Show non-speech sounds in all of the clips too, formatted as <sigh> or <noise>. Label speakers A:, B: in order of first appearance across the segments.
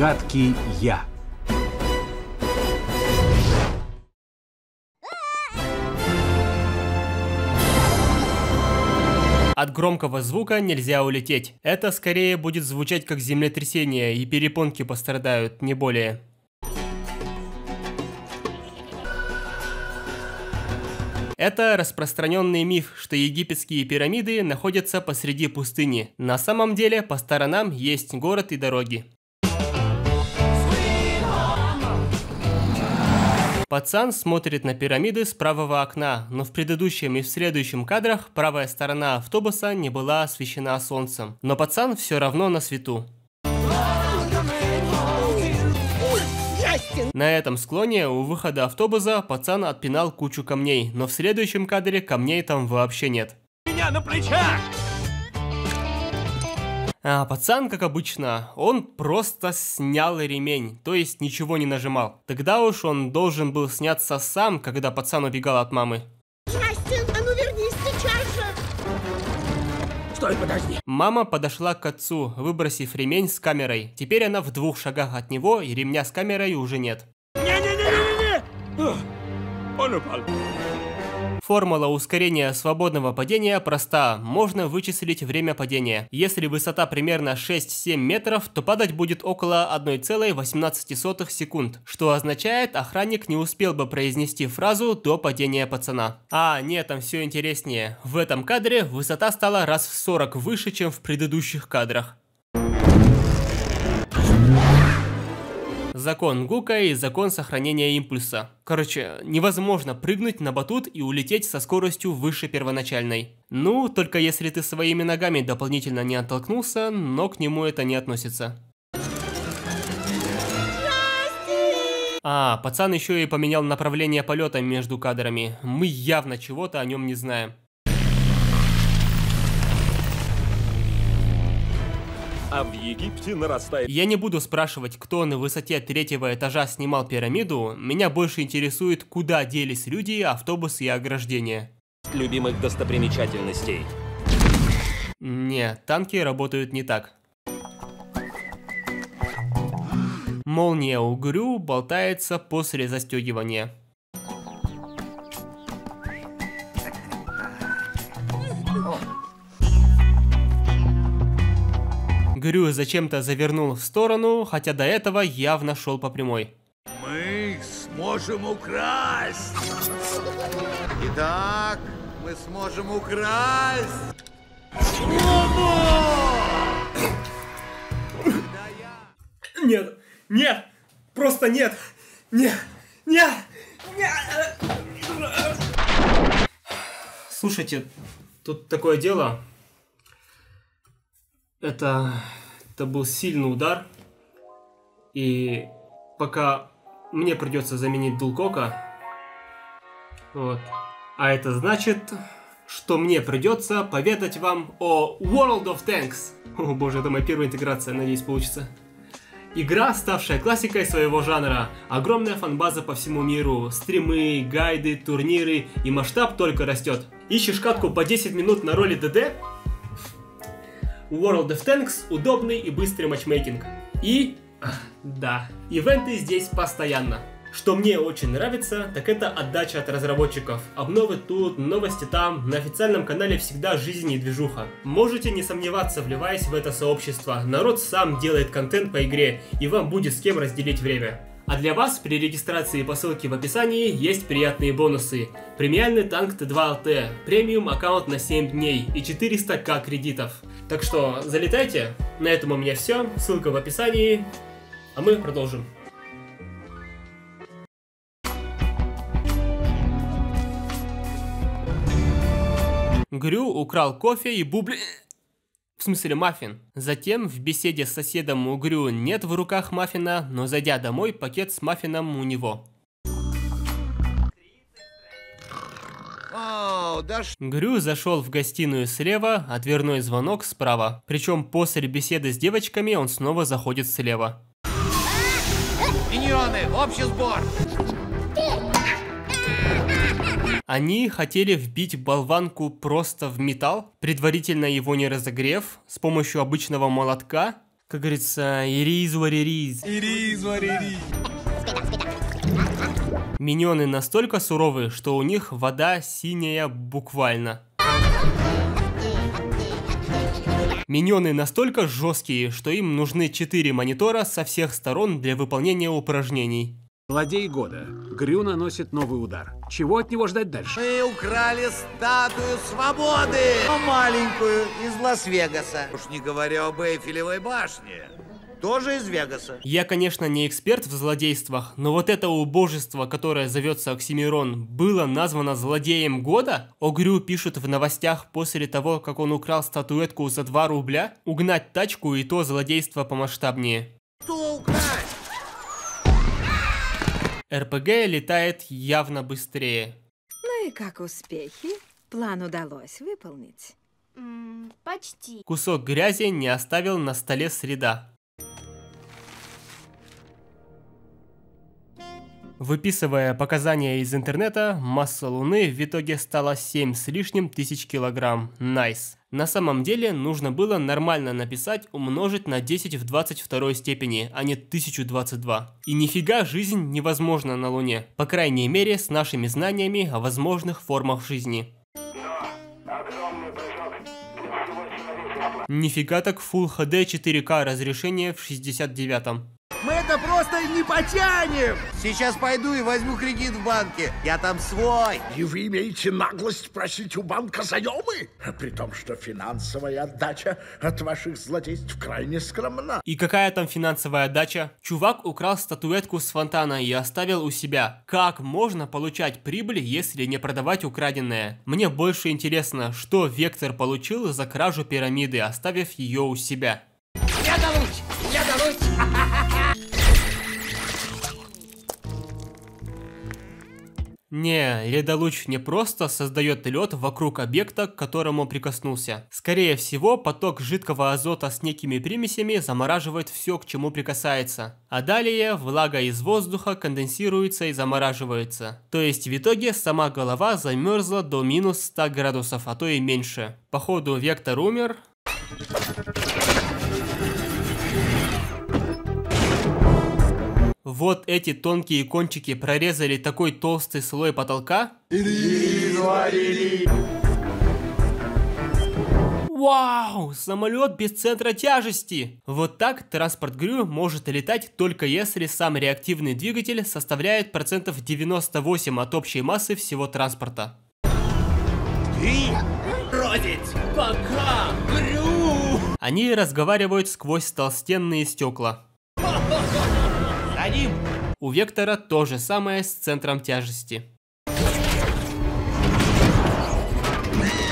A: Гадкий я.
B: От громкого звука нельзя улететь. Это скорее будет звучать как землетрясение, и перепонки пострадают, не более. Это распространенный миф, что египетские пирамиды находятся посреди пустыни. На самом деле, по сторонам есть город и дороги. Пацан смотрит на пирамиды с правого окна, но в предыдущем и в следующем кадрах правая сторона автобуса не была освещена солнцем. Но пацан все равно на свету. На этом склоне у выхода автобуса пацан отпинал кучу камней, но в следующем кадре камней там вообще нет.
C: Меня на плечах!
B: А пацан, как обычно, он просто снял ремень, то есть ничего не нажимал. Тогда уж он должен был сняться сам, когда пацан убегал от мамы.
D: Джастин, а ну вернись сейчас же!
C: Стой, подожди.
B: Мама подошла к отцу, выбросив ремень с камерой. Теперь она в двух шагах от него, и ремня с камерой уже нет.
C: Не-не-не-не-не! Он упал.
B: Формула ускорения свободного падения проста. Можно вычислить время падения. Если высота примерно 6-7 метров, то падать будет около 1,18 секунд, что означает, охранник не успел бы произнести фразу до падения пацана. А, нет, там все интереснее. В этом кадре высота стала раз в 40 выше, чем в предыдущих кадрах. Закон Гука и закон сохранения импульса. Короче, невозможно прыгнуть на батут и улететь со скоростью выше первоначальной. Ну, только если ты своими ногами дополнительно не оттолкнулся, но к нему это не относится. А, пацан еще и поменял направление полета между кадрами. Мы явно чего-то о нем не знаем.
C: А в Египте нарастает...
B: Я не буду спрашивать, кто на высоте третьего этажа снимал пирамиду, меня больше интересует, куда делись люди, автобусы и ограждения.
C: любимых достопримечательностей.
B: Не, танки работают не так. Молния угрю болтается после застегивания. Грю зачем-то завернул в сторону, хотя до этого явно шел по прямой.
E: Мы сможем украсть. Итак, мы сможем украсть.
B: Нет, нет, просто нет, нет, нет, нет. Слушайте, тут такое дело. Это, это был сильный удар. И пока мне придется заменить Дулкока, вот. А это значит, что мне придется поведать вам о World of Tanks. О боже, это моя первая интеграция, надеюсь, получится. Игра, ставшая классикой своего жанра. Огромная фанбаза по всему миру. Стримы, гайды, турниры и масштаб только растет. Ищешь катку по 10 минут на роли ДД? World of Tanks удобный и быстрый матчмейкинг. И... Да, ивенты здесь постоянно. Что мне очень нравится, так это отдача от разработчиков. Обновы тут, новости там, на официальном канале всегда жизнь и движуха. Можете не сомневаться, вливаясь в это сообщество. Народ сам делает контент по игре, и вам будет с кем разделить время. А для вас при регистрации по ссылке в описании есть приятные бонусы. Премиальный танк Т2ЛТ, премиум аккаунт на 7 дней и 400к кредитов. Так что залетайте, на этом у меня все, ссылка в описании, а мы продолжим. Грю украл кофе и бубли... В смысле маффин. Затем в беседе с соседом у Грю нет в руках маффина, но зайдя домой, пакет с маффином у него. Грю зашел в гостиную слева, а дверной звонок справа. Причем после беседы с девочками он снова заходит слева.
E: Миньоны, общий сбор.
B: Они хотели вбить болванку просто в металл, предварительно его не разогрев, с помощью обычного молотка. Как говорится, ириз варириз. Миньоны настолько суровые, что у них вода синяя буквально. Миньоны настолько жесткие, что им нужны 4 монитора со всех сторон для выполнения упражнений.
A: Злодей года. Грю наносит новый удар. Чего от него ждать дальше?
E: Мы украли статую свободы! Маленькую, из Лас-Вегаса. Уж не говоря об Эйфелевой башне. Тоже из Вегаса.
B: Я, конечно, не эксперт в злодействах, но вот это убожество, которое зовется Оксимирон, было названо злодеем года? Огрю пишут в новостях после того, как он украл статуэтку за 2 рубля? Угнать тачку и то злодейство помасштабнее.
E: Что украсть?
B: РПГ летает явно быстрее.
F: Ну и как успехи? План удалось выполнить.
G: М, почти.
B: Кусок грязи не оставил на столе среда. Выписывая показания из интернета, масса Луны в итоге стала 7 с лишним тысяч килограмм. Nice. На самом деле нужно было нормально написать умножить на 10 в 22 степени, а не 1022. И нифига жизнь невозможна на Луне. По крайней мере с нашими знаниями о возможных формах жизни. Нифига так Full HD 4К разрешение в 69
E: Это просто не потянем! Сейчас пойду и возьму кредит в банке. Я там свой.
H: И вы имеете наглость просить у банка заемы? При том, что финансовая отдача от ваших злодейств крайне скромна.
B: И какая там финансовая отдача? Чувак украл статуэтку с фонтана и оставил у себя. Как можно получать прибыль, если не продавать украденное? Мне больше интересно, что Вектор получил за кражу пирамиды, оставив ее у себя. Не, Ледолуч не просто создает лед вокруг объекта, к которому прикоснулся. Скорее всего, поток жидкого азота с некими примесями замораживает все, к чему прикасается. А далее влага из воздуха конденсируется и замораживается. То есть в итоге сама голова замерзла до минус 100 градусов, а то и меньше. Походу Вектор умер, Вот эти тонкие кончики прорезали такой толстый слой потолка. Вау, самолет без центра тяжести! Вот так транспорт Грю может летать только если сам реактивный двигатель составляет процентов 98 от общей массы всего транспорта. Они разговаривают сквозь толстенные стекла. У Вектора то же самое с центром тяжести.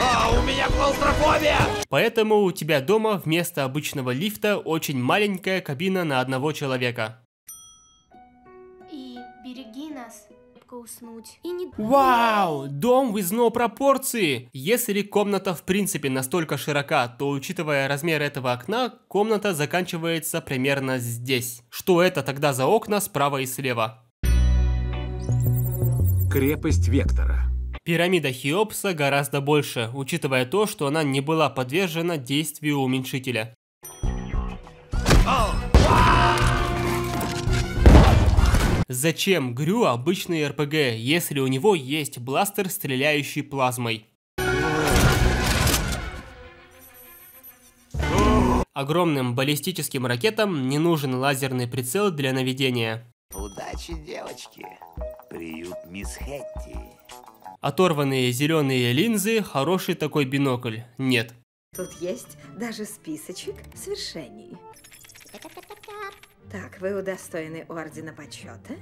E: А, у меня клаустрофобия!
B: Поэтому у тебя дома вместо обычного лифта очень маленькая кабина на одного человека.
G: Уснуть. И не...
B: Вау! Дом в изно пропорции! Если комната в принципе настолько широка, то учитывая размер этого окна, комната заканчивается примерно здесь. Что это тогда за окна справа и слева?
A: Крепость Вектора.
B: Пирамида Хеопса гораздо больше, учитывая то, что она не была подвержена действию уменьшителя. Зачем Грю обычный РПГ, если у него есть бластер, стреляющий плазмой? Огромным баллистическим ракетам не нужен лазерный прицел для наведения.
E: Удачи, девочки. Приют мисс Хетти.
B: Оторванные зеленые линзы – хороший такой бинокль. Нет.
F: Тут есть даже списочек свершений. Так, вы удостоены Ордена Почета.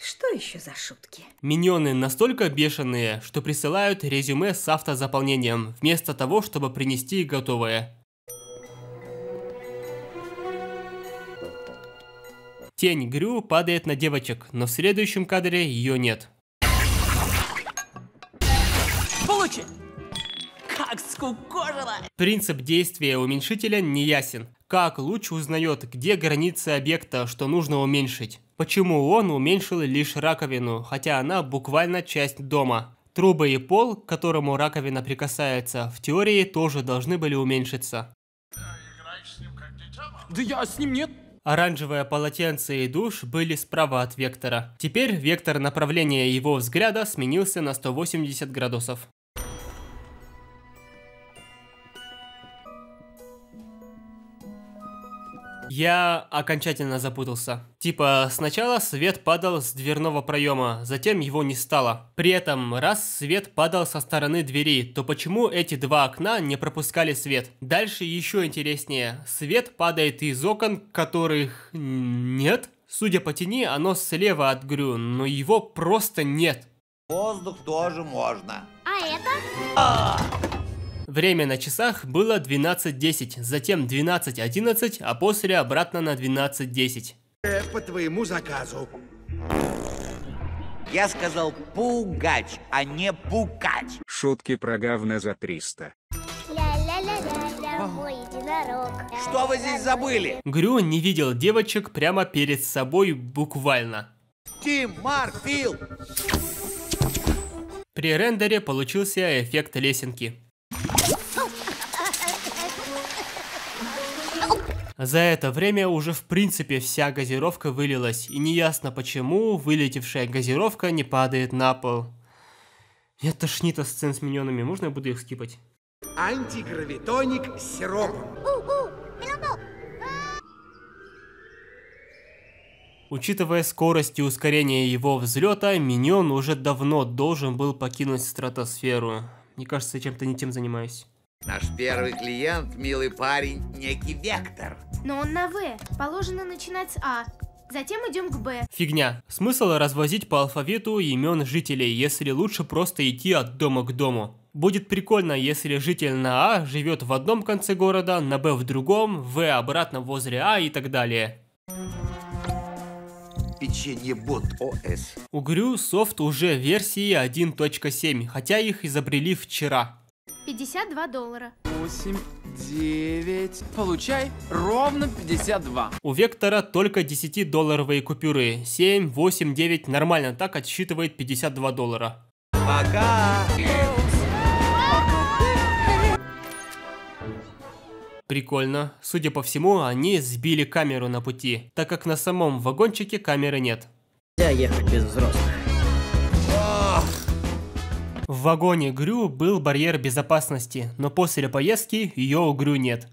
F: Что еще за шутки?
B: Миньоны настолько бешеные, что присылают резюме с автозаполнением, вместо того, чтобы принести готовое. Тень Грю падает на девочек, но в следующем кадре ее нет. Принцип действия уменьшителя не ясен. Как луч узнает, где границы объекта, что нужно уменьшить? Почему он уменьшил лишь раковину, хотя она буквально часть дома? Трубы и пол, к которому раковина прикасается, в теории тоже должны были уменьшиться.
I: Да я с ним нет.
B: Оранжевое полотенце и душ были справа от Вектора. Теперь вектор направления его взгляда сменился на 180 градусов. Я окончательно запутался. Типа, сначала свет падал с дверного проема, затем его не стало. При этом, раз свет падал со стороны двери, то почему эти два окна не пропускали свет? Дальше еще интереснее. Свет падает из окон, которых нет. Судя по тени, оно слева от Грю, но его просто нет.
E: Воздух тоже можно.
G: А это?
B: Время на часах было 12.10, затем 12.11, а после обратно на 12.10.
J: По твоему заказу.
E: Я сказал пугач, а не пукач.
K: Шутки про говна за 300.
G: Ля-ля-ля-ля-ля, мой единорог.
E: Что вы здесь забыли?
B: Грю не видел девочек прямо перед собой буквально.
E: Тим, Марк, Фил.
B: При рендере получился эффект лесенки. За это время уже в принципе вся газировка вылилась, и неясно почему вылетевшая газировка не падает на пол. Меня тошнит от сцен с миньонами, можно я буду их скипать?
J: Антигравитоник с сиропом.
B: Учитывая скорость и ускорение его взлета, миньон уже давно должен был покинуть стратосферу. Мне кажется, я чем-то не тем занимаюсь.
E: Наш первый клиент, милый парень, некий Вектор.
G: Но он на В. Положено начинать с А. Затем идем к Б.
B: Фигня. Смысл развозить по алфавиту имен жителей, если лучше просто идти от дома к дому. Будет прикольно, если житель на А живет в одном конце города, на Б в другом, В обратно возле А и так далее.
E: Печенье бот ОС.
B: У Грю софт уже версии 1.7, хотя их изобрели вчера.
G: 52 доллара.
I: 8, 9. Получай ровно 52.
B: У Вектора только 10-долларовые купюры. 7, 8, 9 нормально так отсчитывает 52 доллара.
E: Пока.
B: Прикольно. Судя по всему, они сбили камеру на пути, так как на самом вагончике камеры нет.
L: Нельзя ехать без взрослых.
B: В вагоне Грю был барьер безопасности, но после поездки ее у Грю нет.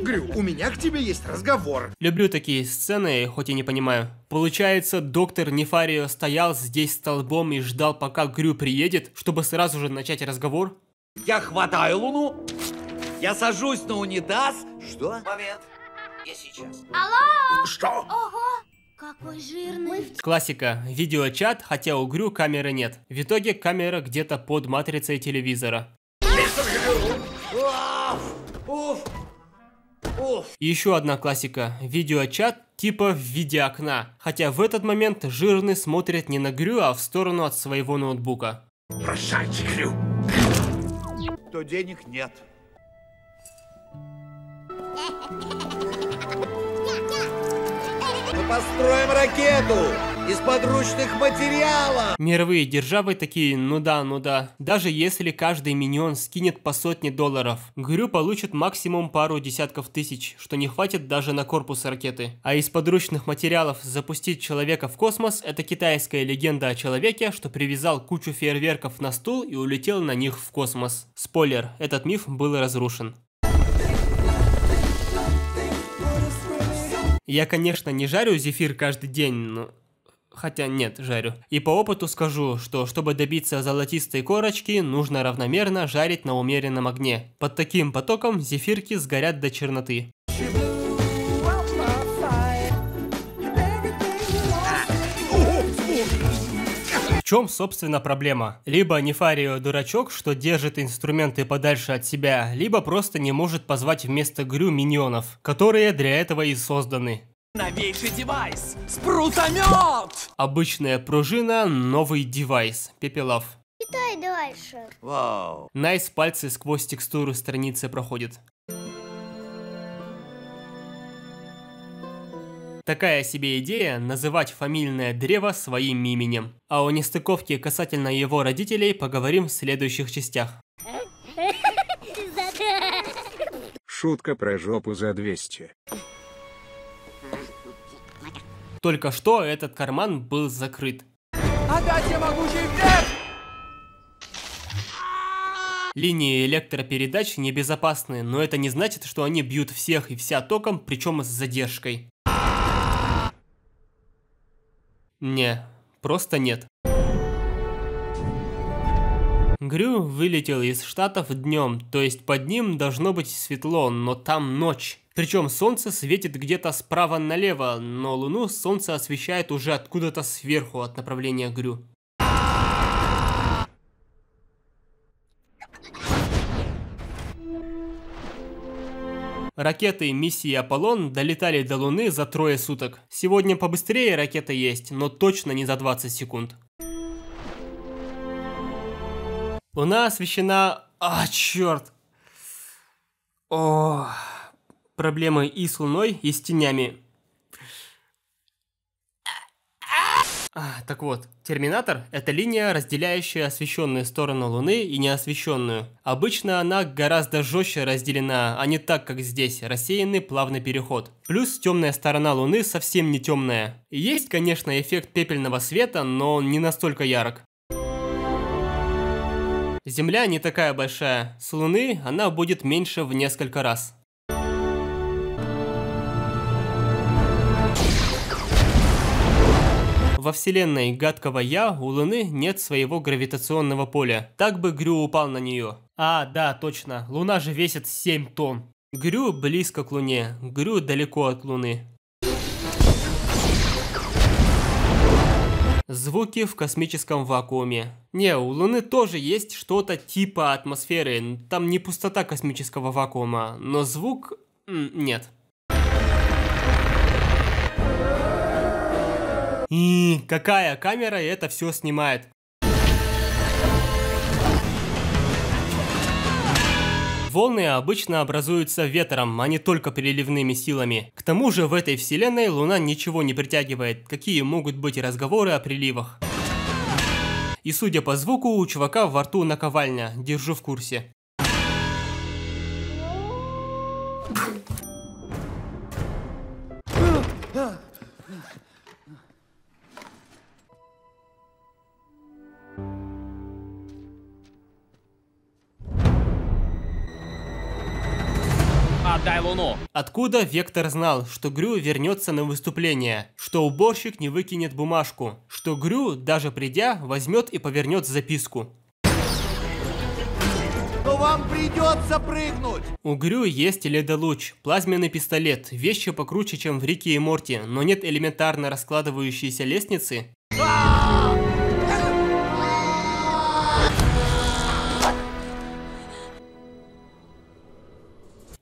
J: Грю, у меня к тебе есть разговор.
B: Люблю такие сцены, хоть и не понимаю. Получается, доктор Нефарио стоял здесь столбом и ждал, пока Грю приедет, чтобы сразу же начать разговор?
E: Я хватаю Луну. Я сажусь на унитаз. Что? Момент. Я сейчас.
G: Алло!
H: Что?
G: Ого! Какой жирный.
B: Классика. Видеочат, хотя у Грю камеры нет. В итоге камера где-то под матрицей телевизора. И еще одна классика. Видеочат типа в виде окна. Хотя в этот момент жирный смотрит не на Грю, а в сторону от своего ноутбука.
H: Прощайте, Крю.
E: То денег нет. Мы построим ракету из подручных материалов.
B: Мировые державы такие, ну да, ну да. Даже если каждый миньон скинет по сотне долларов, Грю получит максимум пару десятков тысяч, что не хватит даже на корпус ракеты. А из подручных материалов запустить человека в космос – это китайская легенда о человеке, что привязал кучу фейерверков на стул и улетел на них в космос. Спойлер, этот миф был разрушен. Я, конечно, не жарю зефир каждый день, но... Хотя нет, жарю. И по опыту скажу, что чтобы добиться золотистой корочки, нужно равномерно жарить на умеренном огне. Под таким потоком зефирки сгорят до черноты. В чем, собственно, проблема? Либо Нефарио дурачок, что держит инструменты подальше от себя, либо просто не может позвать вместо Грю миньонов, которые для этого и созданы.
I: Новейший девайс! Спрутомет!
B: Обычная пружина, новый девайс. Пепелав.
G: Читай дальше.
E: Вау.
B: Nice пальцы сквозь текстуру страницы проходит. Такая себе идея называть фамильное древо своим именем. А о нестыковке касательно его родителей поговорим в следующих частях. <laughs>
K: Шутка про жопу за 200.
B: Только что этот карман был закрыт.
I: Отдать я могучий вверх!
B: Линии электропередач небезопасны, но это не значит, что они бьют всех и вся током, причем с задержкой. Не, просто нет. Грю вылетел из Штатов днем, то есть под ним должно быть светло, но там ночь. Причем солнце светит где-то справа налево, но луну солнце освещает уже откуда-то сверху от направления Грю. Ракеты миссии Аполлон долетали до Луны за трое суток. Сегодня побыстрее ракета есть, но точно не за 20 секунд. Луна освещена... А, черт! О, проблемы и с Луной, и с тенями. А, так вот, терминатор – это линия, разделяющая освещенную сторону Луны и неосвещенную. Обычно она гораздо жестче разделена, а не так, как здесь, рассеянный плавный переход. Плюс темная сторона Луны совсем не темная. Есть, конечно, эффект пепельного света, но он не настолько ярок. Земля не такая большая, с Луны она будет меньше в несколько раз. Во вселенной гадкого Я у Луны нет своего гравитационного поля. Так бы Грю упал на нее. А, да, точно. Луна же весит 7 тонн. Грю близко к Луне. Грю далеко от Луны. Звуки в космическом вакууме. Не, у Луны тоже есть что-то типа атмосферы. Там не пустота космического вакуума, но звук... нет. И какая камера это все снимает? Волны обычно образуются ветром, а не только переливными силами. К тому же в этой вселенной Луна ничего не притягивает, какие могут быть разговоры о приливах. И судя по звуку, у чувака во рту наковальня, держу в курсе.
I: Отдай луну.
B: Откуда Вектор знал, что Грю вернется на выступление, что уборщик не выкинет бумажку, что Грю, даже придя, возьмет и повернет записку?
E: Но вам придется прыгнуть!
B: У Грю есть ледолуч, плазменный пистолет, вещи покруче, чем в Рике и Морти, но нет элементарно раскладывающейся лестницы.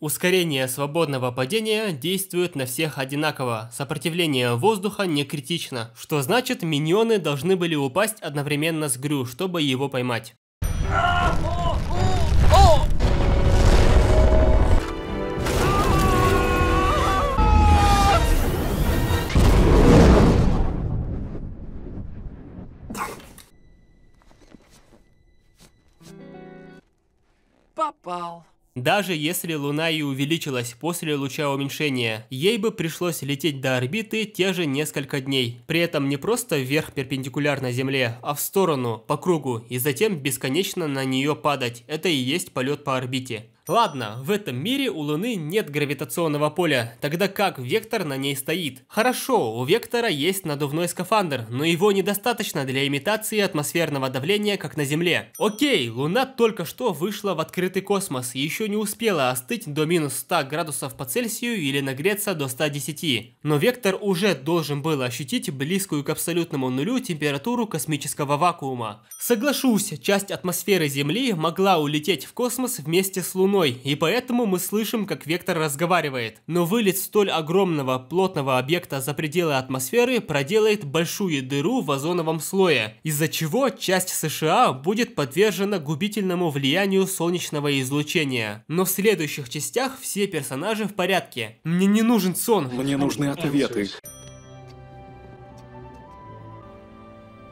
B: Ускорение свободного падения действует на всех одинаково. Сопротивление воздуха не критично, что значит миньоны должны были упасть одновременно с Грю, чтобы его поймать.
I: Попал.
B: Даже если Луна и увеличилась после луча уменьшения, ей бы пришлось лететь до орбиты те же несколько дней. При этом не просто вверх перпендикулярно Земле, а в сторону, по кругу, и затем бесконечно на нее падать. Это и есть полет по орбите. Ладно, в этом мире у Луны нет гравитационного поля, тогда как Вектор на ней стоит? Хорошо, у Вектора есть надувной скафандр, но его недостаточно для имитации атмосферного давления, как на Земле. Окей, Луна только что вышла в открытый космос и еще не успела остыть до минус 100 градусов по Цельсию или нагреться до 110. Но Вектор уже должен был ощутить близкую к абсолютному нулю температуру космического вакуума. Соглашусь, часть атмосферы Земли могла улететь в космос вместе с Луной, и поэтому мы слышим, как Вектор разговаривает. Но вылет столь огромного плотного объекта за пределы атмосферы проделает большую дыру в озоновом слое, из-за чего часть США будет подвержена губительному влиянию солнечного излучения. Но в следующих частях все персонажи в порядке. Мне не нужен сон.
M: Мне нужны ответы.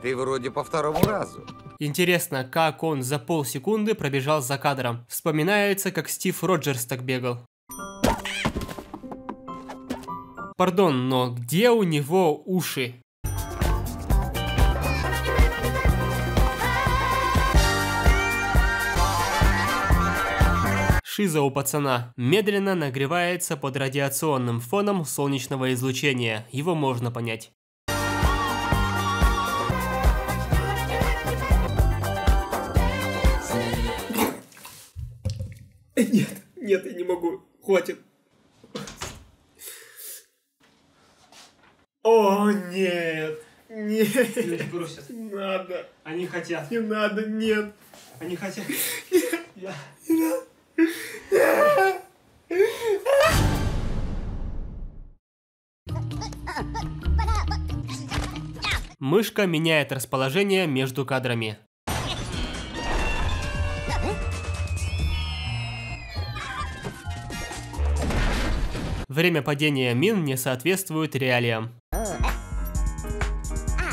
E: Ты вроде по второму разу.
B: Интересно, как он за полсекунды пробежал за кадром. Вспоминается, как Стив Роджерс так бегал. Пардон, но где у него уши? шиза у пацана. Медленно нагревается под радиационным фоном солнечного излучения, его можно понять. <laughs> Нет, нет, я не могу. Хватит. О, нет. Нет. Люди бросят. Не надо. Они хотят. Не надо, нет. Они хотят. Я... Не надо. Мышка меняет расположение между кадрами. Время падения мин не соответствует реалиям.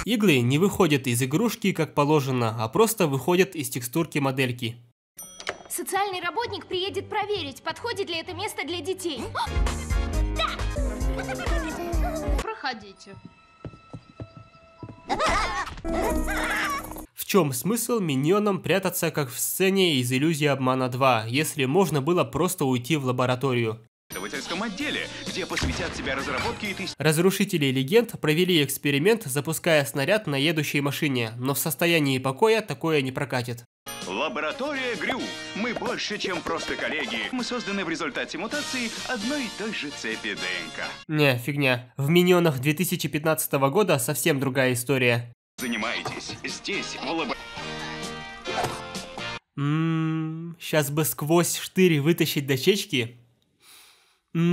B: Иглы не выходят из игрушки как положено, а просто выходят из текстурки модельки.
G: Социальный работник приедет проверить, подходит ли это место для детей.
M: Проходите.
B: В чем смысл миньонам прятаться, как в сцене из «Иллюзии обмана 2», если можно было просто уйти в лабораторию?
N: Отделе, где посвятят себя разработке и тысяч...
B: Разрушители легенд провели эксперимент, запуская снаряд на едущей машине, но в состоянии покоя такое не прокатит.
N: Лаборатория Грю. Мы больше, чем просто коллеги. Мы созданы в результате мутации одной и той же цепи ДНК.
B: Не, фигня. В Миньонах 2015 года совсем другая история.
N: Занимаетесь здесь, в лаборатории.
B: Ммм, сейчас бы сквозь штырь вытащить дощечки. Ого,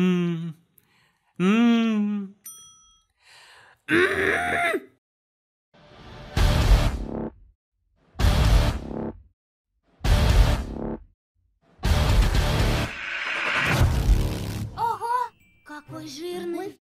B: какой жирный.